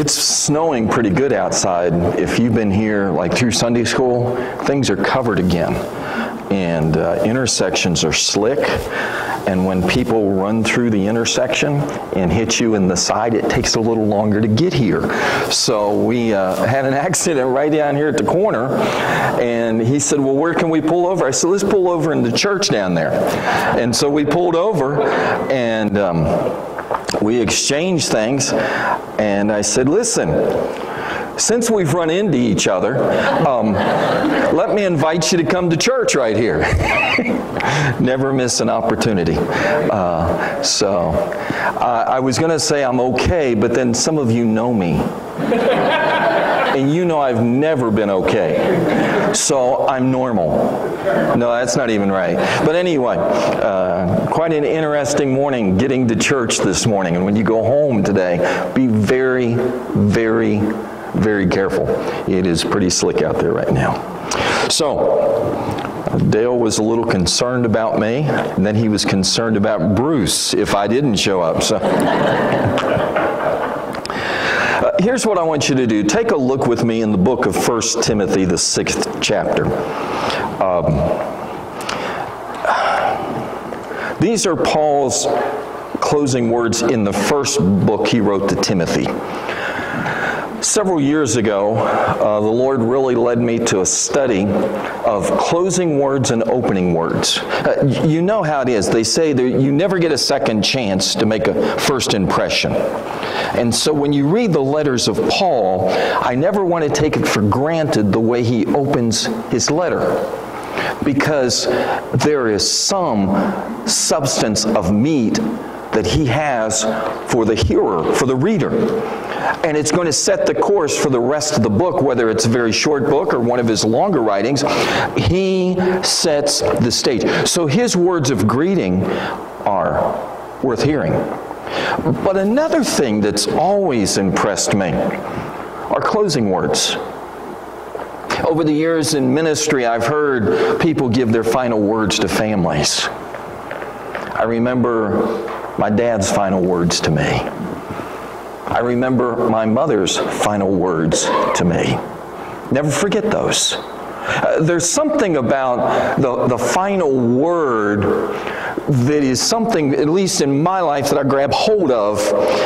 It's snowing pretty good outside. If you've been here like through Sunday school, things are covered again. And uh, intersections are slick. And when people run through the intersection and hit you in the side, it takes a little longer to get here. So we uh, had an accident right down here at the corner. And he said, Well, where can we pull over? I said, Let's pull over in the church down there. And so we pulled over and. Um, we exchanged things, and I said, Listen, since we've run into each other, um, let me invite you to come to church right here. Never miss an opportunity. Uh, so uh, I was going to say I'm okay, but then some of you know me. and you know I've never been okay. So I'm normal. No, that's not even right. But anyway, uh, quite an interesting morning getting to church this morning. And when you go home today, be very, very, very careful. It is pretty slick out there right now. So, Dale was a little concerned about me, and then he was concerned about Bruce if I didn't show up. So. Here's what I want you to do. Take a look with me in the book of 1 Timothy, the sixth chapter. Um, these are Paul's closing words in the first book he wrote to Timothy. Several years ago, uh, the Lord really led me to a study of closing words and opening words. Uh, you know how it is. They say that you never get a second chance to make a first impression. And so when you read the letters of Paul, I never want to take it for granted the way he opens his letter because there is some substance of meat that he has for the hearer, for the reader. And it's going to set the course for the rest of the book, whether it's a very short book or one of his longer writings. He sets the stage. So his words of greeting are worth hearing. But another thing that's always impressed me are closing words. Over the years in ministry, I've heard people give their final words to families. I remember my dad's final words to me. I remember my mother's final words to me. Never forget those. Uh, there's something about the, the final word that is something, at least in my life, that I grab hold of,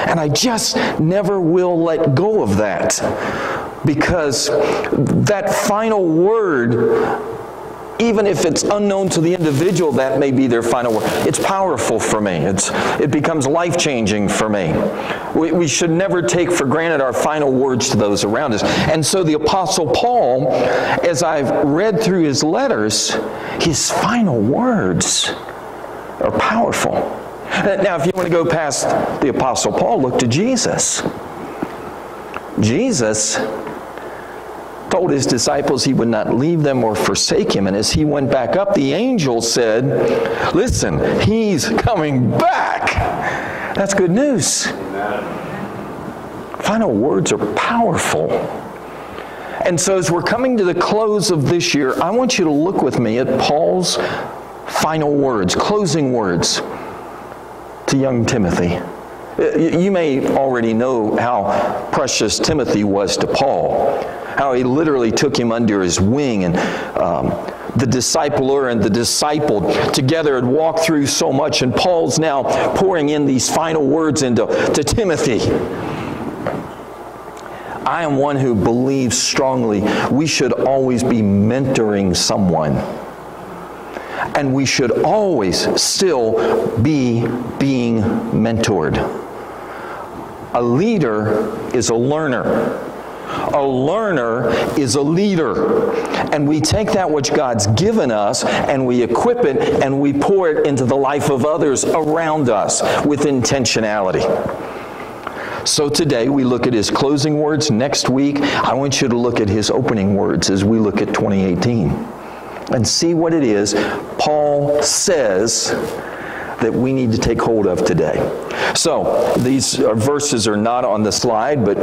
and I just never will let go of that. Because that final word even if it's unknown to the individual, that may be their final word. It's powerful for me. It's, it becomes life changing for me. We, we should never take for granted our final words to those around us. And so the Apostle Paul, as I've read through his letters, his final words are powerful. Now, if you want to go past the Apostle Paul, look to Jesus. Jesus told his disciples he would not leave them or forsake him. And as he went back up, the angel said, Listen, he's coming back. That's good news. Final words are powerful. And so, as we're coming to the close of this year, I want you to look with me at Paul's final words, closing words to young Timothy. Uh, you may already know how precious Timothy was to Paul how he literally took him under his wing. And um, the discipler and the discipled together had walked through so much. And paul's now pouring in these final words into to timothy. I am one who believes strongly we should always be mentoring someone. And we should always still be being mentored. A leader is a learner a learner is a leader. And we take that which God's given us and we equip it and we pour it into the life of others around us with intentionality. So today we look at his closing words. Next week, I want you to look at his opening words as we look at 2018 and see what it is Paul says that we need to take hold of today. So these verses are not on the slide, but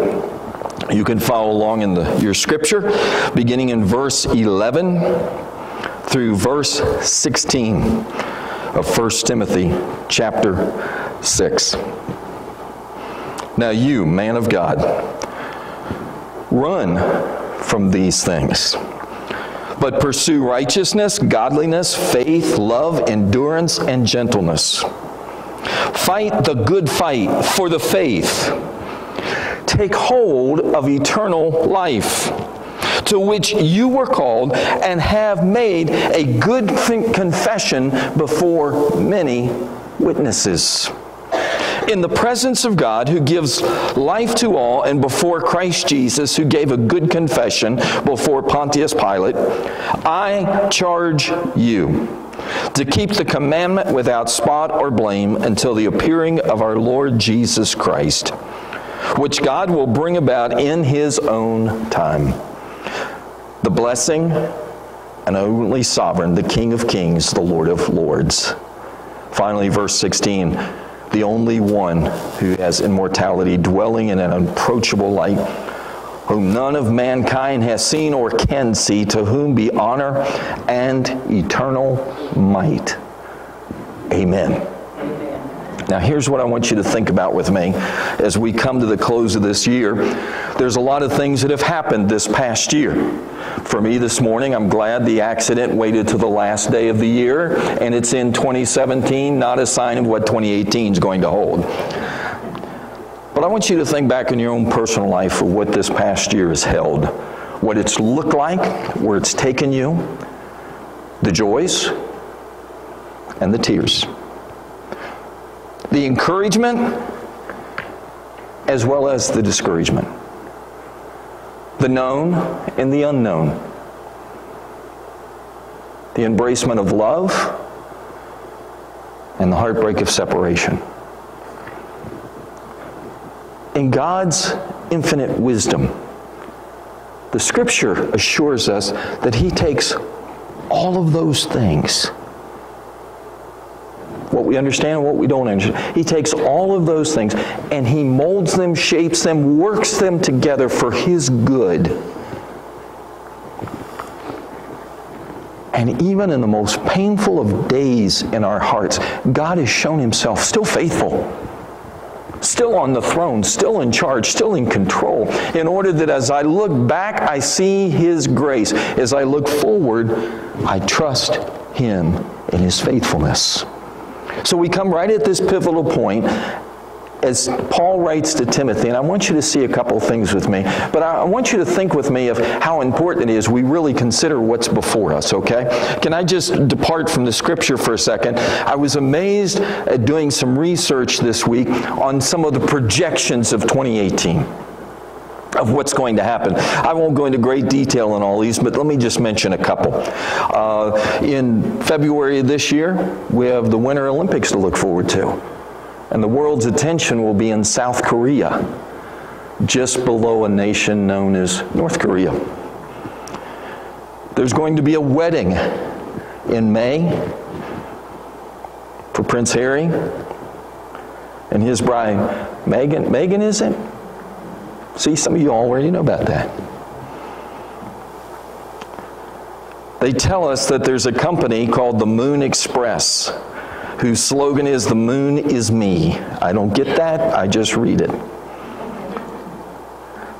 you can follow along in the, your scripture, beginning in verse 11 through verse 16 of 1 Timothy chapter 6. Now, you, man of God, Run from these things. But pursue righteousness, godliness, faith, love, endurance, and gentleness. Fight the good fight for the faith. Take hold of eternal life, to which you were called and have made a good confession before many witnesses. In the presence of God who gives life to all and before Christ Jesus who gave a good confession before Pontius Pilate, I charge you to keep the commandment without spot or blame until the appearing of our Lord Jesus Christ, which God will bring about in his own time. The blessing and only sovereign, the King of kings, the Lord of lords. Finally, verse 16 the only one who has immortality, dwelling in an unapproachable light, whom none of mankind has seen or can see, to whom be honor and eternal might. Amen. Now, here's what I want you to think about with me as we come to the close of this year. There's a lot of things that have happened this past year. For me this morning, I'm glad the accident waited to the last day of the year and it's in 2017, not a sign of what 2018 is going to hold. But I want you to think back in your own personal life of what this past year has held, what it's looked like, where it's taken you, the joys and the tears the encouragement as well as the discouragement, the known and the unknown, the embracement of love and the heartbreak of separation. In God's infinite wisdom, the scripture assures us that He takes all of those things what we understand and what we don't understand. He takes all of those things and he molds them, shapes them, works them together for his good. And even in the most painful of days in our hearts, God has shown himself still faithful, still on the throne, still in charge, still in control, in order that as I look back, I see his grace. As I look forward, I trust him in his faithfulness. So we come right at this pivotal point as Paul writes to Timothy, and I want you to see a couple things with me, but I want you to think with me of how important it is we really consider what's before us, okay? Can I just depart from the scripture for a second? I was amazed at doing some research this week on some of the projections of 2018 of what's going to happen. I won't go into great detail in all these, but let me just mention a couple. Uh, in February of this year, we have the Winter Olympics to look forward to. And the world's attention will be in South Korea, just below a nation known as North Korea. There's going to be a wedding in May for Prince Harry and his bride, Meghan. Meghan, is it? See, some of you already know about that. They tell us that there's a company called the Moon Express whose slogan is The moon is me. I don't get that, I just read it.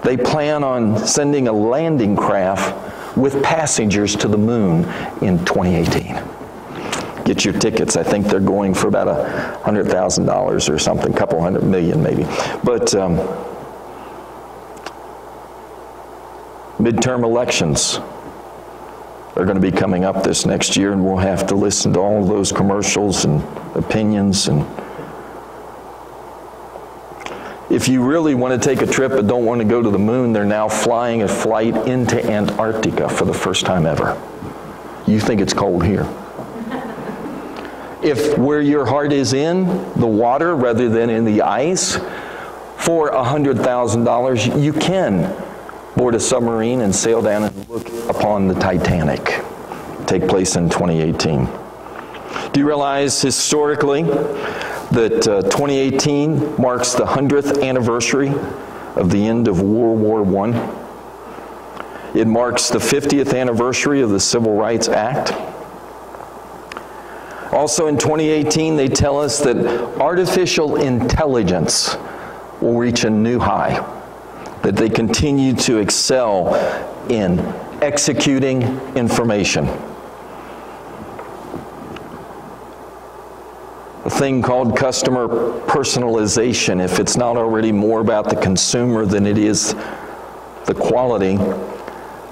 They plan on sending a landing craft with passengers to the moon in 2018. Get your tickets. I think they're going for about a hundred thousand dollars or something, a couple hundred million maybe. But um, midterm elections are going to be coming up this next year, and we'll have to listen to all those commercials and opinions. And if you really want to take a trip but don't want to go to the moon, they're now flying a flight into Antarctica for the first time ever. You think it's cold here. If where your heart is in the water rather than in the ice, for $100,000, you can board a submarine and sail down and look upon the Titanic. Take place in 2018. Do you realize historically that uh, 2018 marks the 100th anniversary of the end of World War I? It marks the 50th anniversary of the Civil Rights Act. Also in 2018, they tell us that artificial intelligence will reach a new high that they continue to excel in executing information. A thing called customer personalization, if it's not already more about the consumer than it is the quality.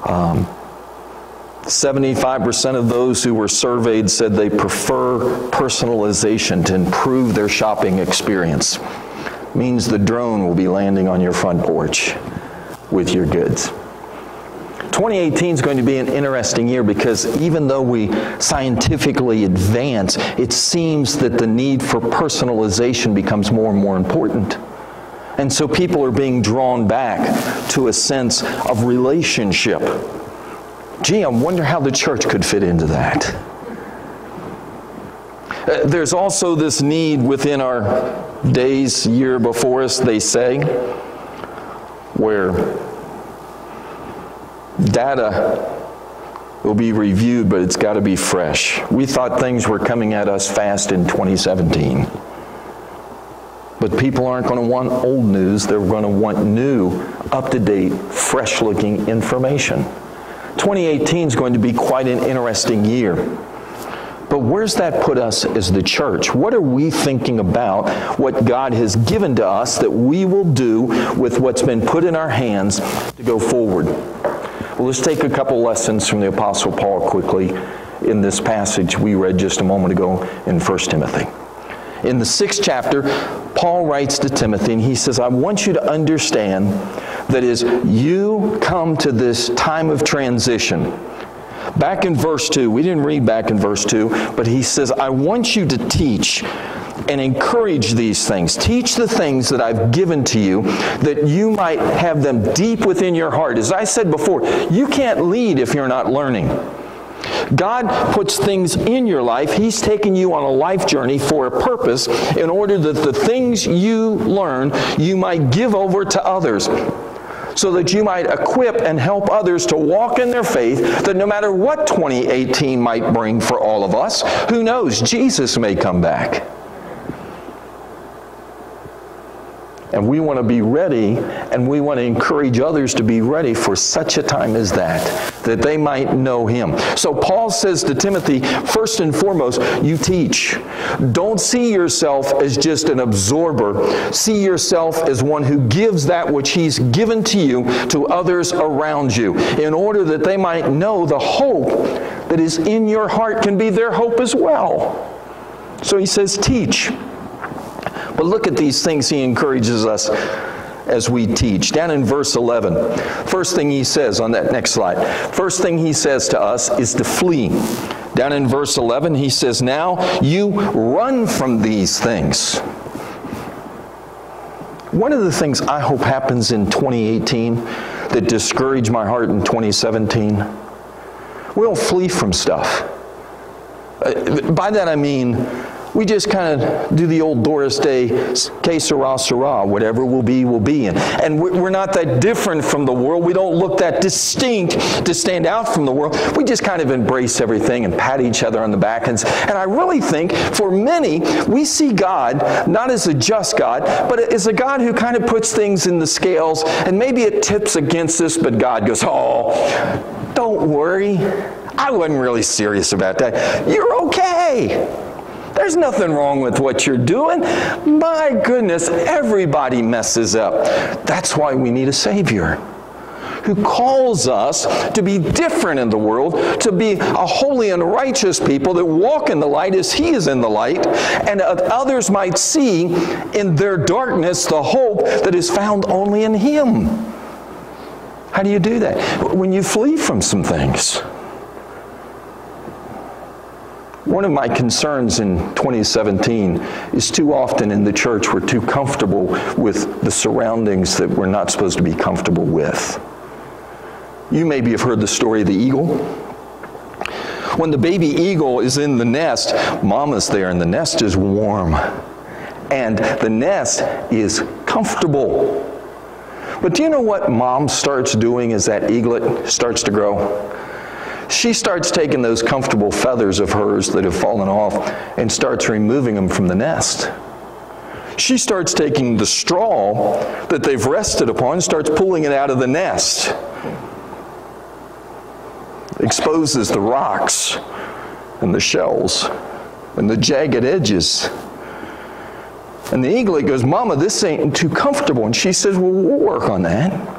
Um, 75% of those who were surveyed said they prefer personalization to improve their shopping experience. Means the drone will be landing on your front porch with your goods. 2018 is going to be an interesting year because even though we scientifically advance, it seems that the need for personalization becomes more and more important. And so people are being drawn back to a sense of relationship. Gee, I wonder how the church could fit into that. Uh, there's also this need within our days, year before us, they say, where data will be reviewed, but it's got to be fresh. We thought things were coming at us fast in 2017. But people aren't going to want old news, they're going to want new, up to date, fresh looking information. 2018 is going to be quite an interesting year. But where's that put us as the church? What are we thinking about what God has given to us that we will do with what's been put in our hands to go forward? Well, let's take a couple lessons from the Apostle Paul quickly in this passage we read just a moment ago in 1 Timothy. In the sixth chapter, Paul writes to Timothy and he says, I want you to understand that as you come to this time of transition, Back in verse 2, we didn't read back in verse 2, but he says, I want you to teach and encourage these things. Teach the things that I've given to you that you might have them deep within your heart. As I said before, you can't lead if you're not learning. God puts things in your life. He's taken you on a life journey for a purpose in order that the things you learn you might give over to others so that you might equip and help others to walk in their faith that no matter what 2018 might bring for all of us, who knows, Jesus may come back. And we want to be ready, and we want to encourage others to be ready for such a time as that, that they might know Him. So Paul says to Timothy, first and foremost, you teach. Don't see yourself as just an absorber. See yourself as one who gives that which He's given to you to others around you, in order that they might know the hope that is in your heart can be their hope as well. So he says, teach. But look at these things he encourages us as we teach. Down in verse 11, first thing he says on that next slide, first thing he says to us is to flee. Down in verse 11, he says, Now you run from these things. One of the things I hope happens in 2018 that discouraged my heart in 2017, we'll flee from stuff. Uh, by that I mean, we just kind of do the old Doris Day, que sera, sera, whatever will be, will be. And, and we're not that different from the world. We don't look that distinct to stand out from the world. We just kind of embrace everything and pat each other on the back. And, and I really think for many, we see God not as a just God, but as a God who kind of puts things in the scales. And maybe it tips against us, but God goes, oh, don't worry. I wasn't really serious about that. You're okay. There's nothing wrong with what you're doing. My goodness, everybody messes up. That's why we need a Savior who calls us to be different in the world, to be a holy and righteous people that walk in the light as He is in the light, and others might see in their darkness the hope that is found only in Him. How do you do that? When you flee from some things. One of my concerns in 2017 is too often in the church we're too comfortable with the surroundings that we're not supposed to be comfortable with. You maybe have heard the story of the eagle. When the baby eagle is in the nest, mama's there and the nest is warm. And the nest is comfortable. But do you know what mom starts doing as that eaglet starts to grow? She starts taking those comfortable feathers of hers that have fallen off and starts removing them from the nest. she starts taking the straw that they've rested upon, and starts pulling it out of the nest, exposes the rocks and the shells and the jagged edges. And the eaglet goes, Mama, this ain't too comfortable. And she says, Well, we'll work on that.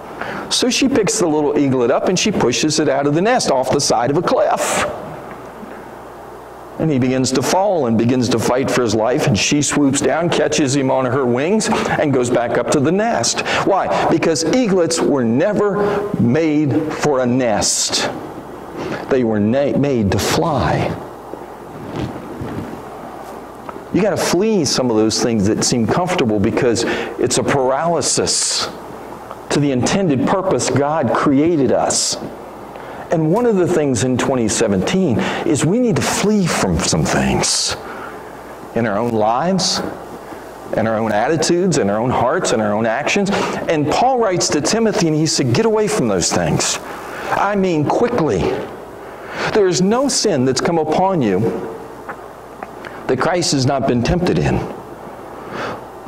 So she picks the little eaglet up and she pushes it out of the nest off the side of a cliff. And he begins to fall and begins to fight for his life. And she swoops down, catches him on her wings, and goes back up to the nest. Why? Because eaglets were never made for a nest, they were made to fly. You got to flee some of those things that seem comfortable because it's a paralysis to the intended purpose God created us. And one of the things in 2017 is we need to flee from some things in our own lives, in our own attitudes, in our own hearts, in our own actions. And Paul writes to Timothy and he said, Get away from those things. I mean, quickly. There is no sin that's come upon you that Christ has not been tempted in.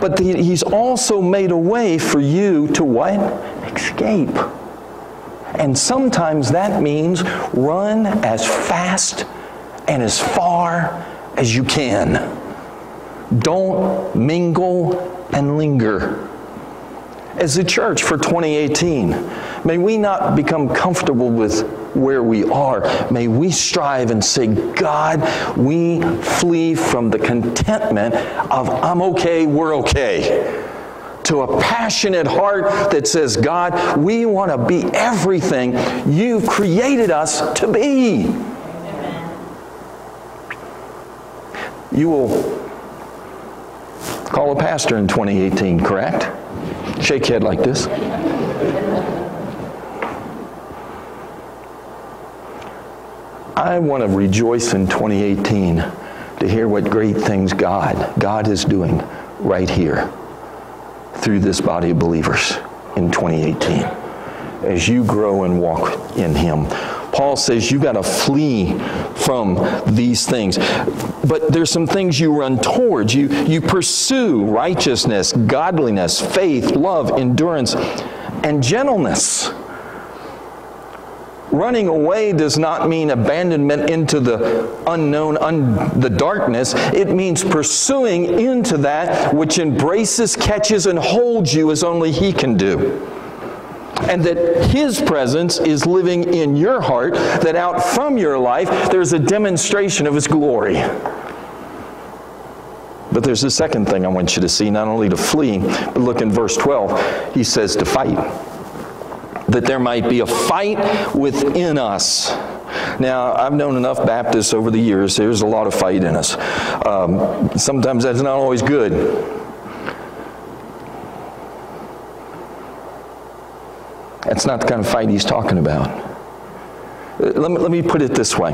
But the, he's also made a way for you to what? Escape. And sometimes that means run as fast and as far as you can. Don't mingle and linger. As a church for 2018, may we not become comfortable with where we are. May we strive and say, God, we flee from the contentment of I'm okay, we're okay, to a passionate heart that says, God, we want to be everything you've created us to be. You will call a pastor in 2018, correct? Shake head like this. I want to rejoice in 2018 to hear what great things God, God is doing right here through this body of believers in 2018 as you grow and walk in Him. Paul says you've got to flee from these things. But there's some things you run towards. You, you pursue righteousness, godliness, faith, love, endurance, and gentleness. Running away does not mean abandonment into the unknown, un- the darkness. It means pursuing into that which embraces, catches, and holds you as only He can do. And that His presence is living in your heart, that out from your life there's a demonstration of His glory. But there's a second thing I want you to see, not only to flee, but look in verse 12. He says to fight that there might be a fight within us. Now, I've known enough Baptists over the years, there's a lot of fight in us. Um, sometimes that's not always good. That's not the kind of fight he's talking about. Let me, let me put it this way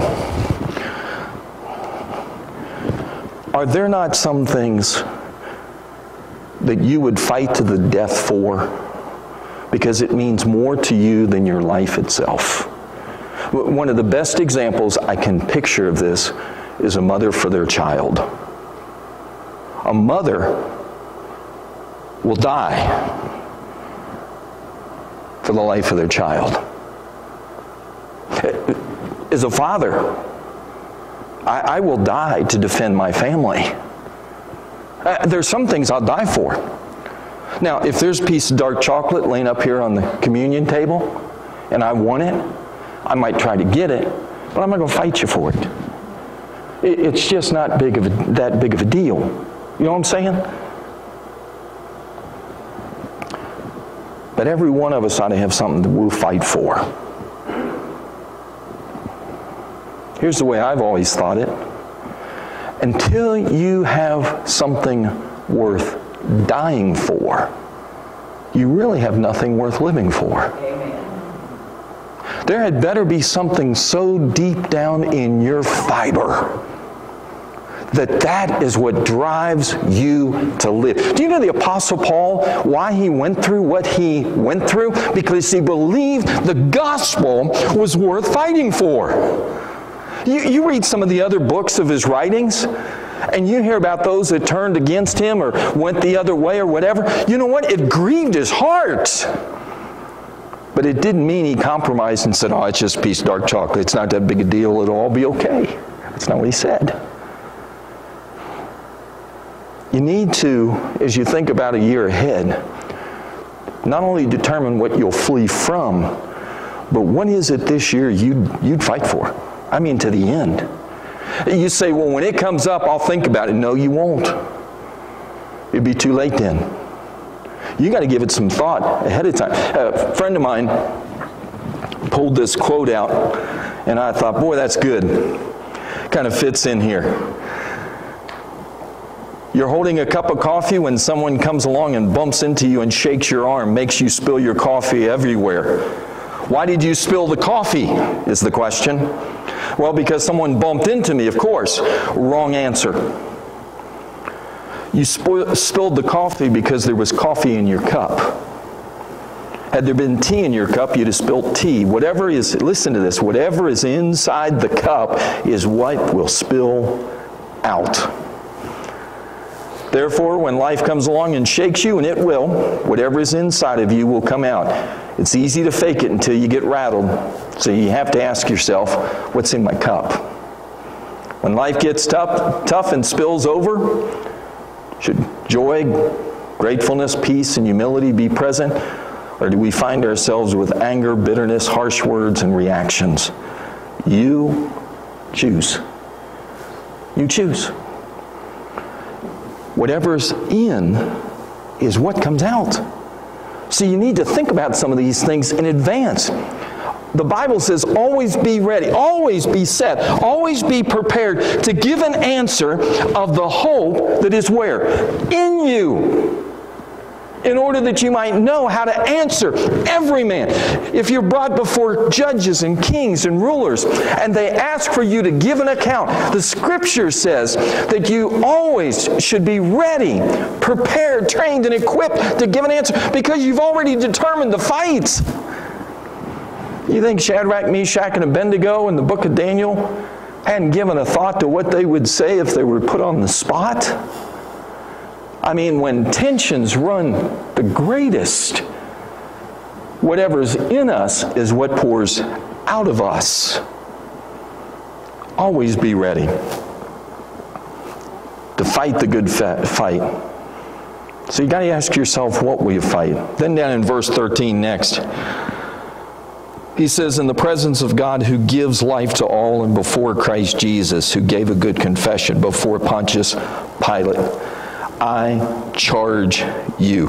Are there not some things that you would fight to the death for? Because it means more to you than your life itself. One of the best examples I can picture of this is a mother for their child. A mother will die for the life of their child. As a father, I, I will die to defend my family. Uh, there's some things I'll die for. Now, if there's a piece of dark chocolate laying up here on the communion table and I want it, I might try to get it, but I'm not going to fight you for it. It's just not big of a, that big of a deal. You know what I'm saying? But every one of us ought to have something that we'll fight for. Here's the way I've always thought it. Until you have something worth dying for, you really have nothing worth living for. There had better be something so deep down in your fiber that that is what drives you to live. Do you know the Apostle Paul, why he went through what he went through? Because he believed the gospel was worth fighting for. You, you read some of the other books of his writings, and you hear about those that turned against him or went the other way or whatever, you know what? It grieved his heart. But it didn't mean he compromised and said, oh, it's just a piece of dark chocolate. It's not that big a deal. It'll all be okay. That's not what he said. You need to, as you think about a year ahead, not only determine what you'll flee from, but what is it this year you'd, you'd fight for? I mean, to the end. You say, well, when it comes up, I'll think about it. No, you won't. It'd be too late then. You got to give it some thought ahead of time. A friend of mine pulled this quote out, and I thought, boy, that's good. Kind of fits in here. You're holding a cup of coffee when someone comes along and bumps into you and shakes your arm, makes you spill your coffee everywhere. Why did you spill the coffee? Is the question. Well, because someone bumped into me, of course. Wrong answer. You spilled the coffee because there was coffee in your cup. Had there been tea in your cup, you'd have spilled tea. Whatever is, listen to this, whatever is inside the cup is what will spill out. Therefore, when life comes along and shakes you, and it will, whatever is inside of you will come out. It's easy to fake it until you get rattled. So you have to ask yourself, what's in my cup? When life gets tough, tough and spills over, should joy, gratefulness, peace, and humility be present? Or do we find ourselves with anger, bitterness, harsh words, and reactions? You choose. You choose. Whatever's in is what comes out. So you need to think about some of these things in advance. The Bible says, always be ready, always be set, always be prepared to give an answer of the hope that is where? In you in order that you might know how to answer every man. If you're brought before judges and kings and rulers and they ask for you to give an account, the scripture says that you always should be ready, prepared, trained, and equipped to give an answer because you've already determined the fight. You think Shadrach, Meshach, and Abednego in the book of Daniel hadn't given a thought to what they would say if they were put on the spot? I mean, when tensions run the greatest, whatever's in us is what pours out of us. Always be ready to fight the good fight. So you got to ask yourself, what will you fight? Then down in verse 13 next, he says, In the presence of God who gives life to all and before Christ Jesus, who gave a good confession before Pontius Pilate. I charge you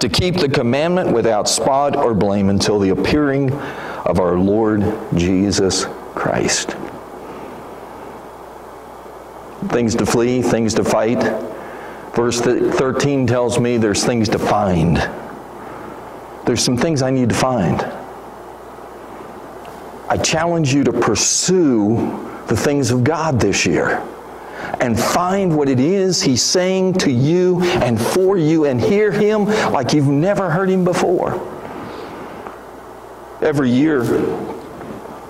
to keep the commandment without spot or blame until the appearing of our Lord Jesus Christ. Things to flee, things to fight. Verse 13 tells me there's things to find. There's some things I need to find. I challenge you to pursue the things of God this year and find what it is He's saying to you and for you and hear Him like you've never heard Him before. Every year,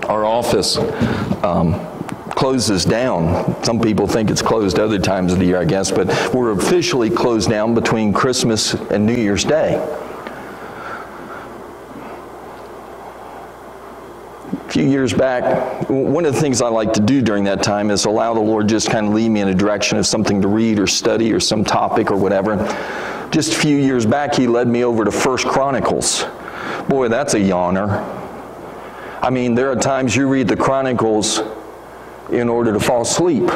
our office um, closes down. Some people think it's closed other times of the year, I guess, but we're officially closed down between Christmas and New Year's Day. Few years back, one of the things I like to do during that time is allow the Lord just kind of lead me in a direction of something to read or study or some topic or whatever. Just a few years back, He led me over to First Chronicles. Boy, that's a yawner. I mean, there are times you read the Chronicles in order to fall asleep.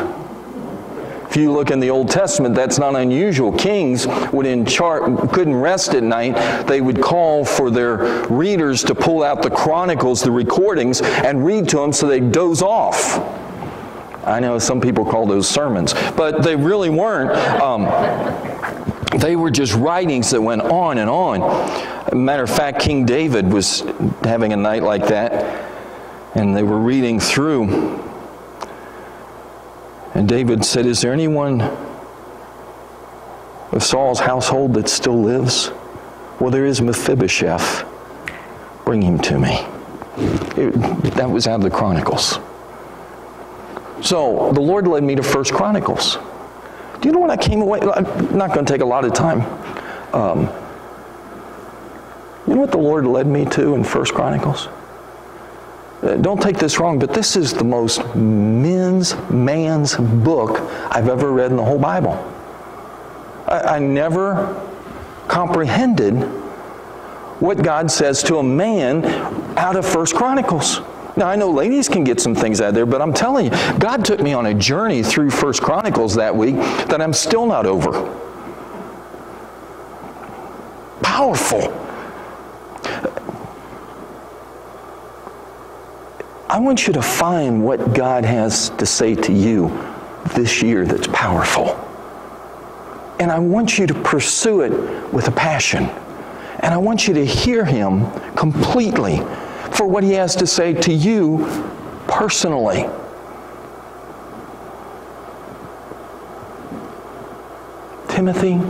If you look in the Old Testament, that's not unusual. Kings would in chart, couldn't rest at night. They would call for their readers to pull out the chronicles, the recordings, and read to them so they'd doze off. I know some people call those sermons, but they really weren't. Um, they were just writings that went on and on. matter of fact, King David was having a night like that, and they were reading through and David said, Is there anyone of Saul's household that still lives? Well, there is Mephibosheth. Bring him to me. It, that was out of the Chronicles. So the Lord led me to First Chronicles. Do you know what I came away? I'm not going to take a lot of time. Um, you know what the Lord led me to in First Chronicles? Don't take this wrong, but this is the most men's man's book I've ever read in the whole Bible. I, I never comprehended what God says to a man out of First Chronicles. Now I know ladies can get some things out there, but I'm telling you, God took me on a journey through First Chronicles that week that I'm still not over. Powerful. Want you to find what God has to say to you this year that's powerful. And I want you to pursue it with a passion. And I want you to hear Him completely for what He has to say to you personally. Timothy,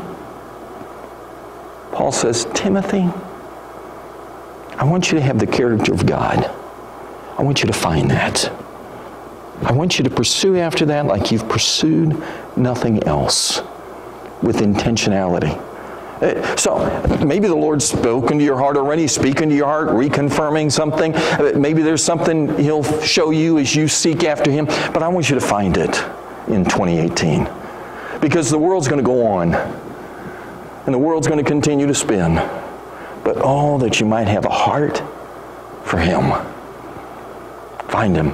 Paul says, Timothy, I want you to have the character of God. I want you to find that. I want you to pursue after that like you've pursued nothing else with intentionality. Uh, so maybe the Lord's spoken to your heart already, speaking to your heart, reconfirming something. Uh, maybe there's something He'll show you as you seek after Him. But I want you to find it in 2018. Because the world's going to go on. And the world's going to continue to spin. But oh, that you might have a heart for Him. Find him.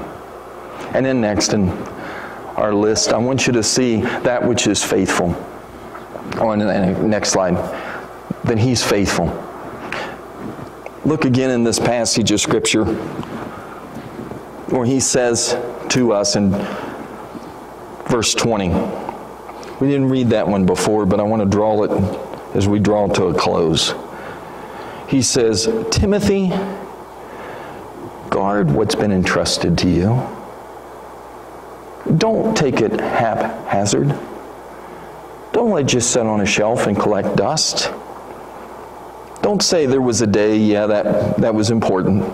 And then next in our list, I want you to see that which is faithful. On the next slide. Then he's faithful. Look again in this passage of Scripture where he says to us in verse 20. We didn't read that one before, but I want to draw it as we draw to a close. He says, Timothy, Guard what's been entrusted to you. Don't take it haphazard. Don't let it just sit on a shelf and collect dust. Don't say there was a day, yeah, that, that was important.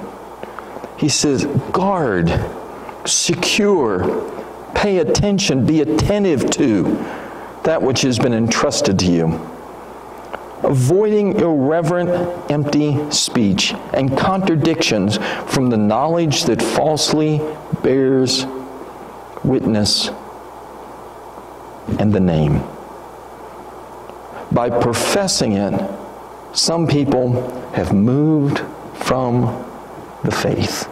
He says, guard, secure, pay attention, be attentive to that which has been entrusted to you avoiding irreverent, empty speech and contradictions from the knowledge that falsely bears witness and the name. By professing it, some people have moved from the faith.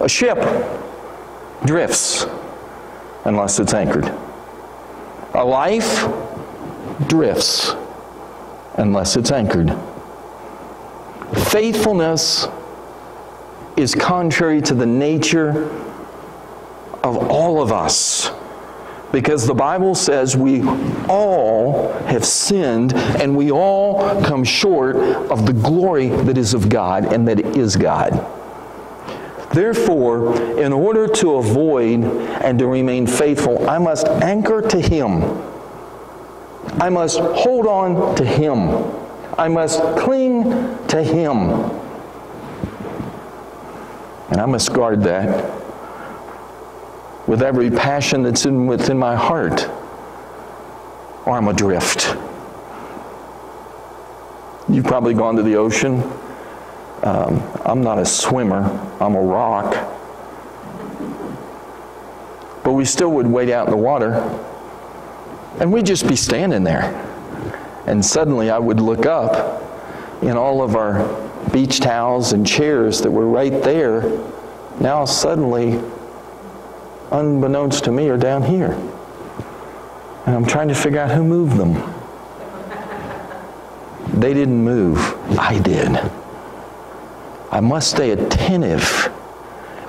A ship drifts unless it's anchored. A life drifts unless it's anchored. Faithfulness is contrary to the nature of all of us. Because the Bible says we all have sinned and we all come short of the glory that is of God and that is God. Therefore, in order to avoid and to remain faithful, I must anchor to Him. I must hold on to Him. I must cling to Him. And I must guard that with every passion that's in, within my heart, or I'm adrift. You've probably gone to the ocean um, I'm not a swimmer, I'm a rock. But we still would wade out in the water, and we'd just be standing there. And suddenly I would look up, and all of our beach towels and chairs that were right there, now suddenly, unbeknownst to me, are down here. And I'm trying to figure out who moved them. They didn't move, I did. I must stay attentive.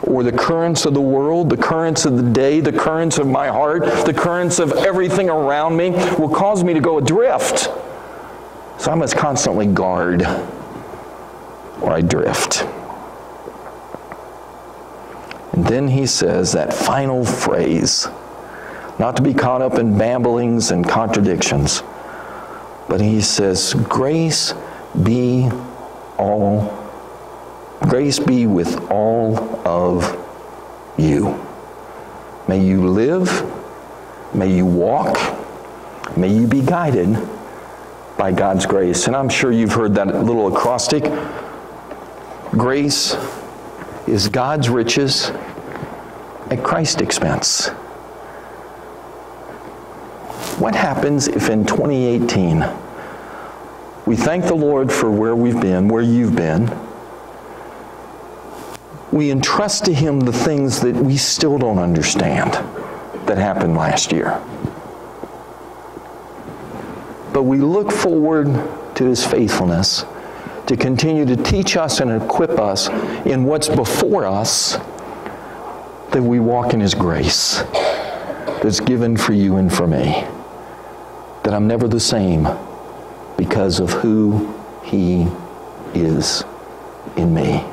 Or the currents of the world, the currents of the day, the currents of my heart, the currents of everything around me will cause me to go adrift. So I must constantly guard, or I drift. And then he says that final phrase not to be caught up in babblings and contradictions, but he says, Grace be all Grace be with all of you. May you live, may you walk, may you be guided by God's grace. And I'm sure you've heard that little acrostic. Grace is God's riches at Christ's expense. What happens if in 2018 we thank the Lord for where we've been, where you've been? We entrust to Him the things that we still don't understand that happened last year. But we look forward to His faithfulness to continue to teach us and equip us in what's before us that we walk in His grace that's given for you and for me. That I'm never the same because of who He is in me.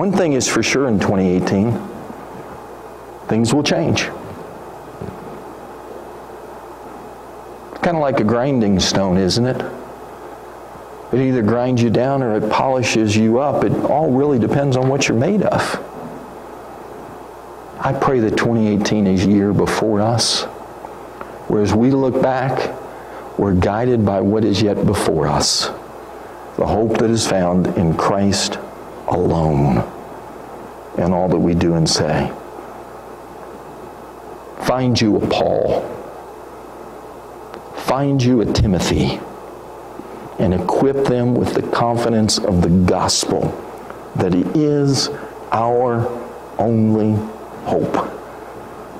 One thing is for sure in 2018 things will change. Kind of like a grinding stone, isn't it? It either grinds you down or it polishes you up. It all really depends on what you're made of. I pray that 2018 is year before us, where as we look back, we're guided by what is yet before us, the hope that is found in Christ alone in all that we do and say. Find you a Paul. Find you a Timothy and equip them with the confidence of the gospel that it is our only hope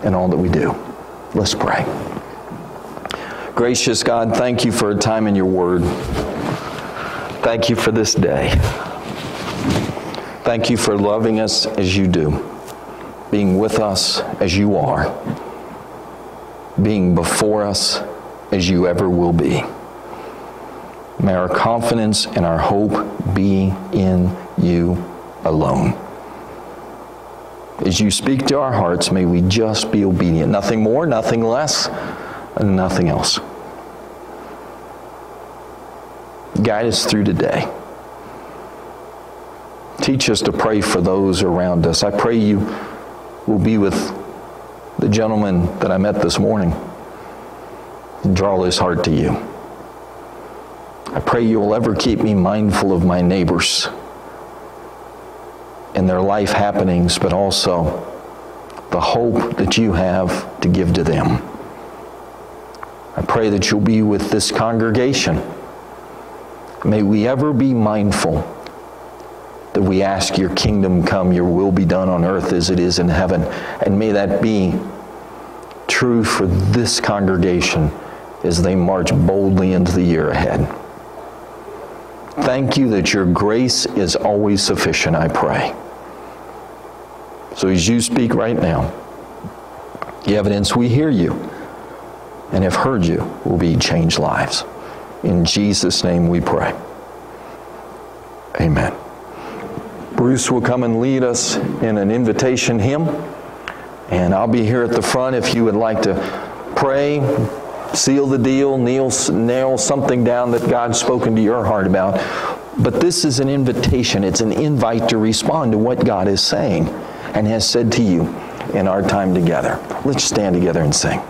in all that we do. Let's pray. Gracious God, thank you for a time in your word. Thank you for this day. Thank you for loving us as you do, being with us as you are, being before us as you ever will be. May our confidence and our hope be in you alone. As you speak to our hearts, may we just be obedient. Nothing more, nothing less, and nothing else. Guide us through today. Teach us to pray for those around us. I pray you will be with the gentleman that I met this morning and draw his heart to you. I pray you'll ever keep me mindful of my neighbors and their life happenings, but also the hope that you have to give to them. I pray that you'll be with this congregation. May we ever be mindful that we ask your kingdom come, your will be done on earth as it is in heaven. And may that be true for this congregation as they march boldly into the year ahead. Thank you that your grace is always sufficient, I pray. So as you speak right now, the evidence we hear you and have heard you will be changed lives. In Jesus' name we pray. Amen. Bruce will come and lead us in an invitation hymn. And I'll be here at the front if you would like to pray, seal the deal, nail, nail something down that God's spoken to your heart about. But this is an invitation, it's an invite to respond to what God is saying and has said to you in our time together. Let's stand together and sing.